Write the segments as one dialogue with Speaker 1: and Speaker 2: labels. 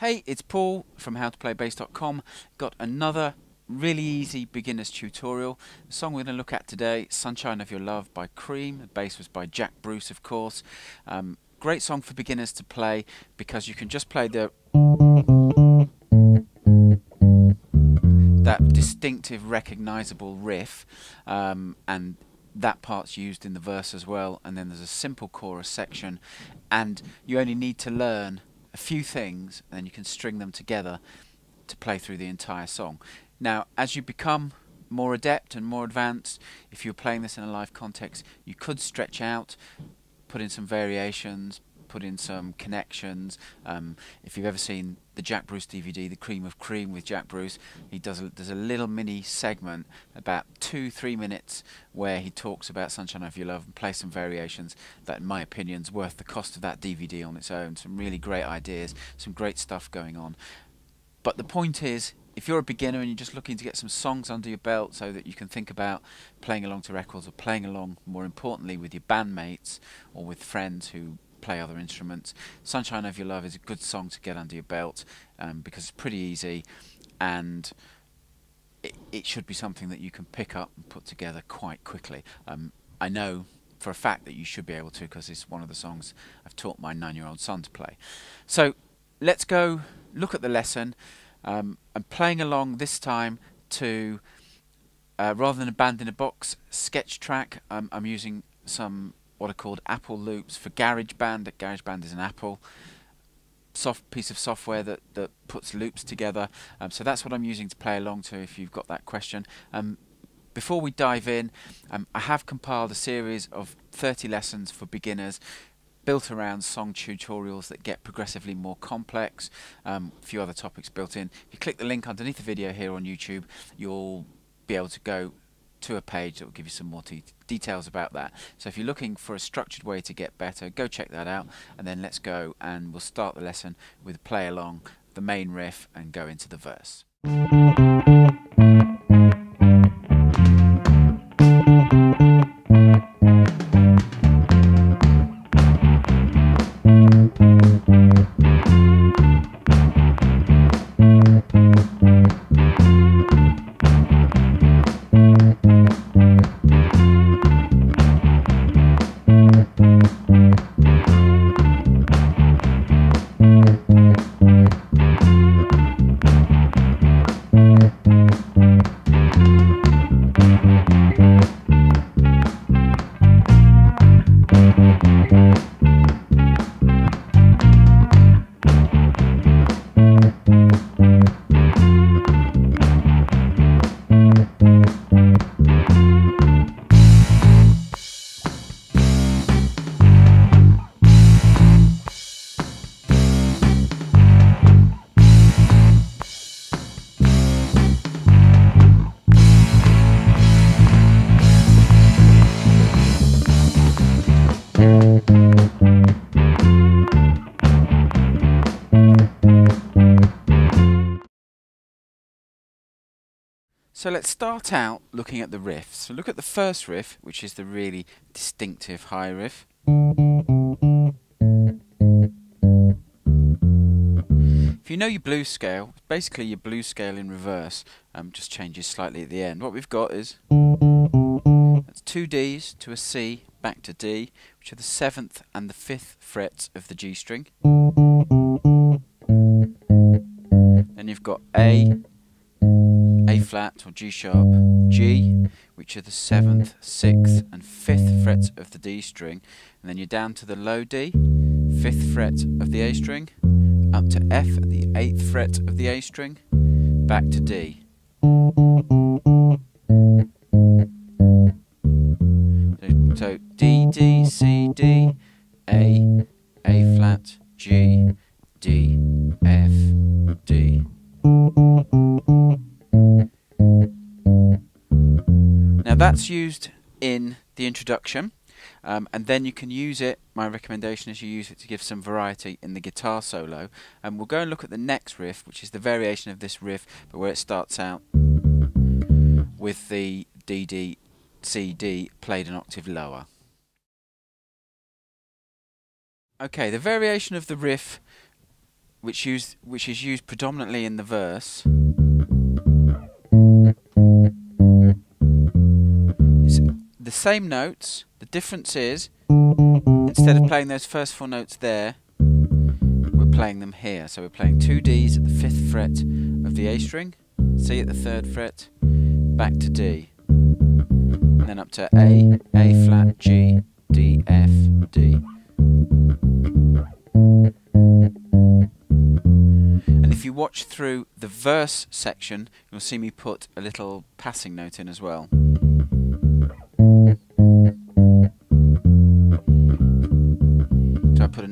Speaker 1: Hey, it's Paul from howtoplaybass.com. Got another really easy beginner's tutorial. The song we're going to look at today, Sunshine of Your Love by Cream. The bass was by Jack Bruce, of course. Um, great song for beginners to play because you can just play the that distinctive recognizable riff um, and that part's used in the verse as well and then there's a simple chorus section and you only need to learn a few things and then you can string them together to play through the entire song. Now, as you become more adept and more advanced, if you're playing this in a live context, you could stretch out, put in some variations, put in some connections. Um, if you've ever seen the Jack Bruce DVD, The Cream of Cream with Jack Bruce, he does a, there's a little mini segment about two, three minutes where he talks about Sunshine of Your Love and plays some variations that, in my opinion, is worth the cost of that DVD on its own. Some really great ideas, some great stuff going on. But the point is, if you're a beginner and you're just looking to get some songs under your belt so that you can think about playing along to records or playing along, more importantly, with your bandmates or with friends who play other instruments. Sunshine of Your Love is a good song to get under your belt um, because it's pretty easy and it, it, should be something that you can pick up and put together quite quickly. Um, I know for a fact that you should be able to because it's one of the songs I've taught my nine-year-old son to play. So let's go look at the lesson. Um, I'm playing along this time to uh, rather than a band in a box sketch track. Um, I'm using some what are called Apple loops for GarageBand. GarageBand is an Apple soft piece of software that, that puts loops together. Um, so that's what I'm using to play along to if you've got that question. Um, before we dive in, um, I have compiled a series of 30 lessons for beginners built around song tutorials that get progressively more complex. Um, a few other topics built in. If you click the link underneath the video here on YouTube, you'll be able to go to a page that will give you some more details about that. So if you're looking for a structured way to get better, go check that out and then let's go and we'll start the lesson with play along the main riff and go into the verse. So let's start out looking at the riffs. So look at the first riff, which is the really distinctive high riff. If you know your blues scale, basically your blues scale in reverse, um, just changes slightly at the end. What we've got is that's two Ds to a C back to D, which are the seventh and the fifth frets of the G string. Then you've got A, G sharp, G, which are the seventh, sixth, and fifth frets of the D string, and then you're down to the low D, fifth fret of the A string, up to F at the eighth fret of the A string, back to D. in the introduction. Um, and then you can use it, my recommendation is you use it to give some variety in the guitar solo. And we'll go and look at the next riff, which is the variation of this riff, but where it starts out with the D, D, C, D played an octave lower. Okay, the variation of the riff which used which is used predominantly in the verse. Same notes. The difference is instead of playing those first four notes there, we're playing them here. So we're playing two Ds at the fifth fret of the A string, C at the third fret, back to D, and then up to A, A flat, G, D, F, D. And if you watch through the verse section, you'll see me put a little passing note in as well.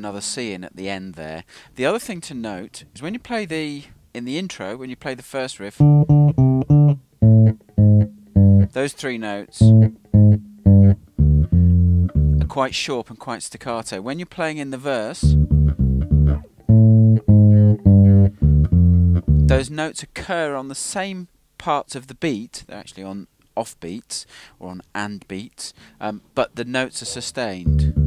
Speaker 1: Another C in at the end there. The other thing to note is when you play the in the intro, when you play the first riff, those three notes are quite sharp and quite staccato. When you're playing in the verse, those notes occur on the same parts of the beat. They're actually on off beats or on and beats, um, but the notes are sustained.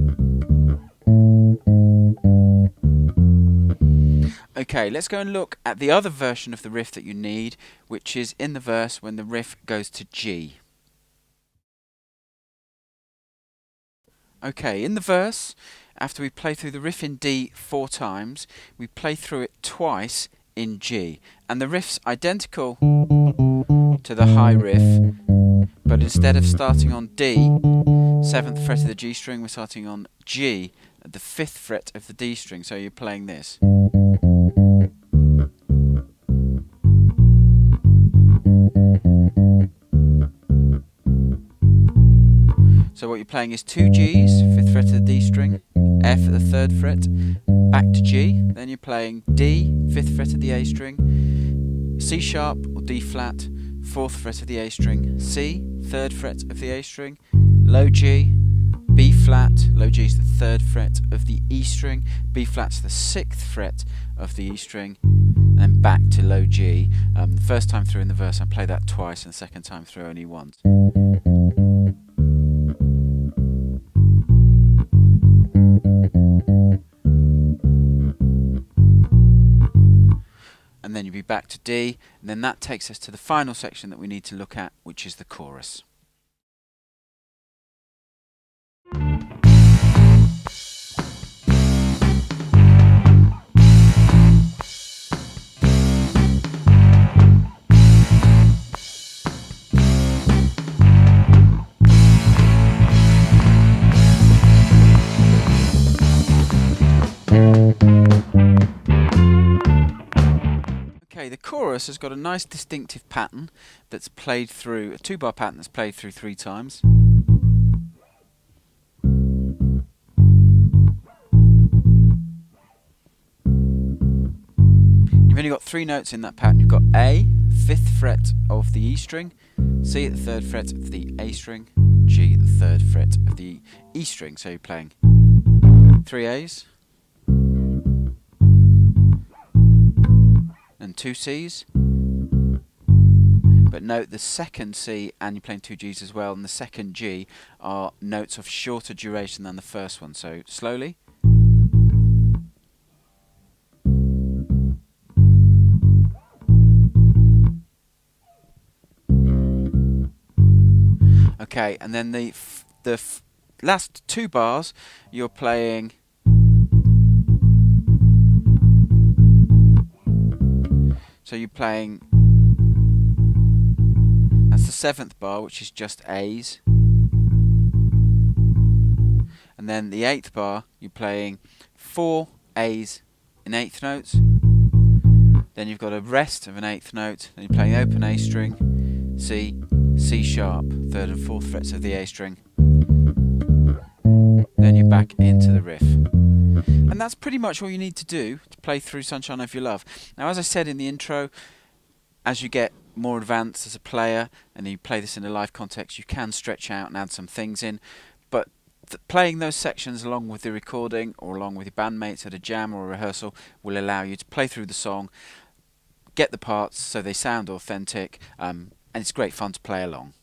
Speaker 1: Okay, let's go and look at the other version of the riff that you need, which is in the verse when the riff goes to G. Okay, in the verse, after we play through the riff in D four times, we play through it twice in G. And the riff's identical to the high riff, but instead of starting on D, 7th fret of the G string, we're starting on G, at the 5th fret of the D string, so you're playing this. So what you're playing is two Gs, 5th fret of the D string, F at the 3rd fret, back to G, then you're playing D, 5th fret of the A string, C sharp or D flat, 4th fret of the A string, C, 3rd fret of the A string, low G, B flat, low G is the 3rd fret of the E string, B flat's the 6th fret of the E string, and then back to low G. Um, the first time through in the verse I play that twice and the second time through only once. Back to D, and then that takes us to the final section that we need to look at, which is the chorus. Chorus has got a nice distinctive pattern that's played through, a two bar pattern that's played through three times. You've only got three notes in that pattern. You've got A, fifth fret of the E string, C at the third fret of the A string, G the third fret of the E string. So you're playing three A's and two C's. But note the second C and you're playing two G's as well, and the second G are notes of shorter duration than the first one. So slowly. Okay, and then the the last two bars you're playing So you're playing that's the seventh bar which is just A's. And then the eighth bar you're playing four A's in eighth notes. Then you've got a rest of an eighth note then you're playing open A string C C sharp third and fourth frets of the A string. Then you're back into the riff and that's pretty much all you need to do to play through Sunshine of Your Love. Now, as I said in the intro, as you get more advanced as a player and you play this in a live context, you can stretch out and add some things in. But th playing those sections along with the recording or along with your bandmates at a jam or a rehearsal will allow you to play through the song, get the parts so they sound authentic, um, and it's great fun to play along.